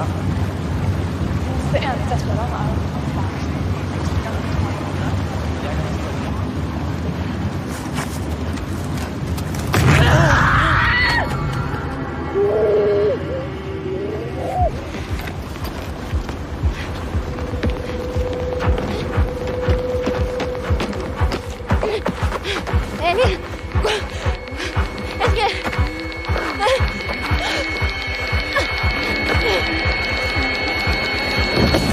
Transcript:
Ja. Das ist ernst, das war doch mal. Yeah. you.